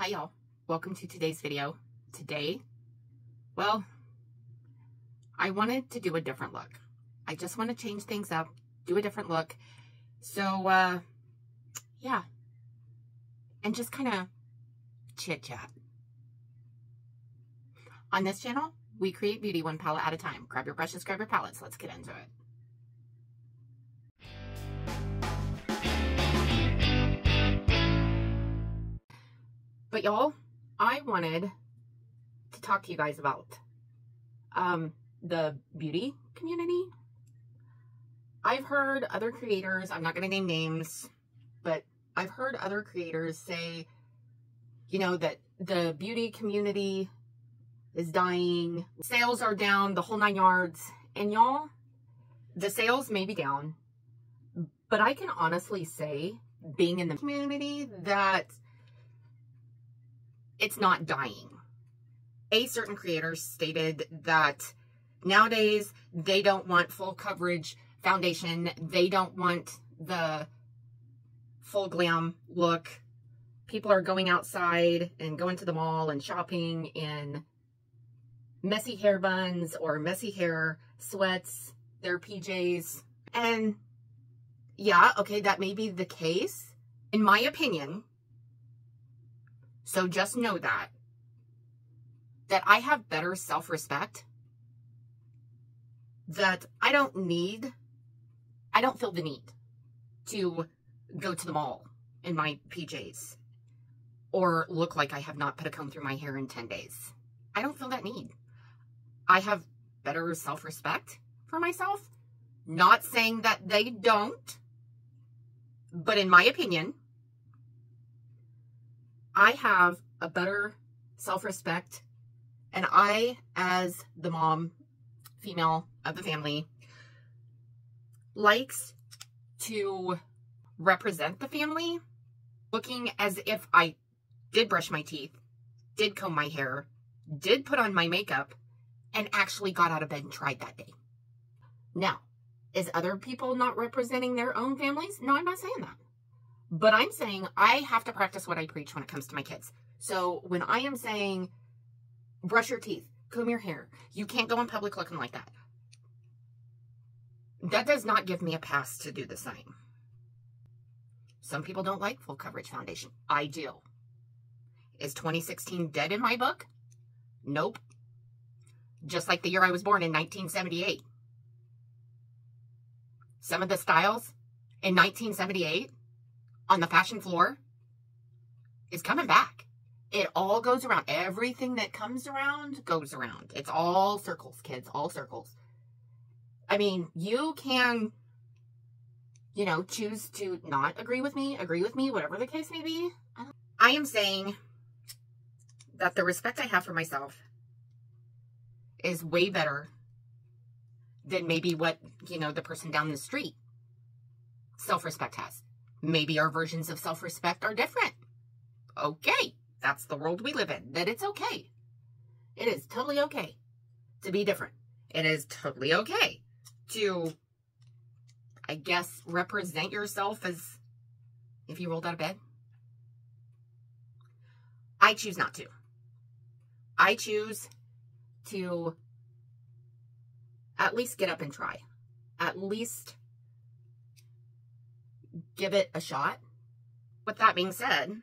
Hi y'all, welcome to today's video. Today, well, I wanted to do a different look. I just want to change things up, do a different look. So, uh, yeah, and just kind of chit chat. On this channel, we create beauty one palette at a time. Grab your brushes, grab your palettes. Let's get into it. But y'all, I wanted to talk to you guys about um, the beauty community. I've heard other creators, I'm not going to name names, but I've heard other creators say, you know, that the beauty community is dying, sales are down, the whole nine yards. And y'all, the sales may be down, but I can honestly say, being in the community, that it's not dying. A certain creator stated that nowadays they don't want full coverage foundation. They don't want the full glam look. People are going outside and going to the mall and shopping in messy hair buns or messy hair sweats, their PJs. And yeah, okay, that may be the case. In my opinion, so just know that, that I have better self-respect, that I don't need, I don't feel the need to go to the mall in my PJs or look like I have not put a comb through my hair in 10 days. I don't feel that need. I have better self-respect for myself. Not saying that they don't, but in my opinion, I have a better self-respect and I, as the mom, female of the family, likes to represent the family looking as if I did brush my teeth, did comb my hair, did put on my makeup, and actually got out of bed and tried that day. Now, is other people not representing their own families? No, I'm not saying that. But I'm saying I have to practice what I preach when it comes to my kids. So when I am saying brush your teeth, comb your hair, you can't go in public looking like that. That does not give me a pass to do the same. Some people don't like full coverage foundation. I do. Is 2016 dead in my book? Nope. Just like the year I was born in 1978. Some of the styles in 1978 on the fashion floor is coming back. It all goes around. Everything that comes around goes around. It's all circles, kids, all circles. I mean, you can, you know, choose to not agree with me, agree with me, whatever the case may be. I am saying that the respect I have for myself is way better than maybe what, you know, the person down the street self-respect has. Maybe our versions of self-respect are different. Okay, that's the world we live in, that it's okay. It is totally okay to be different. It is totally okay to, I guess, represent yourself as if you rolled out of bed. I choose not to. I choose to at least get up and try. At least give it a shot. With that being said,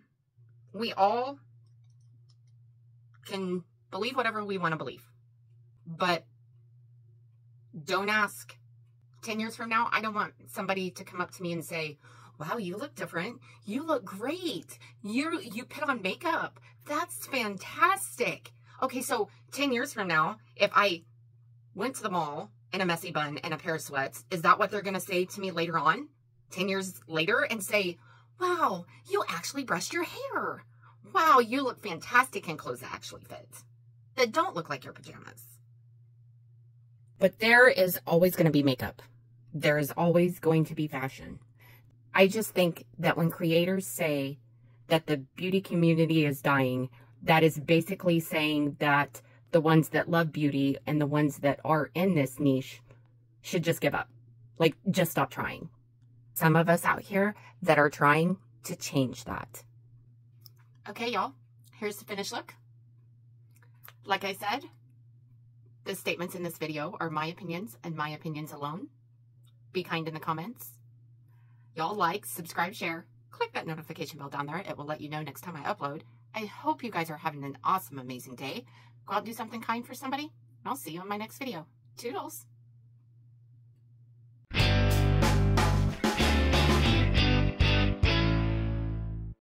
we all can believe whatever we want to believe. But don't ask 10 years from now, I don't want somebody to come up to me and say, wow, you look different. You look great. You, you put on makeup. That's fantastic. Okay, so 10 years from now, if I went to the mall in a messy bun and a pair of sweats, is that what they're going to say to me later on? 10 years later and say, wow, you actually brushed your hair. Wow, you look fantastic in clothes that actually fit, that don't look like your pajamas. But there is always going to be makeup. There is always going to be fashion. I just think that when creators say that the beauty community is dying, that is basically saying that the ones that love beauty and the ones that are in this niche should just give up. Like, just stop trying some of us out here that are trying to change that. Okay, y'all. Here's the finished look. Like I said, the statements in this video are my opinions and my opinions alone. Be kind in the comments. Y'all like, subscribe, share, click that notification bell down there. It will let you know next time I upload. I hope you guys are having an awesome, amazing day. Go out and do something kind for somebody. I'll see you in my next video. Toodles.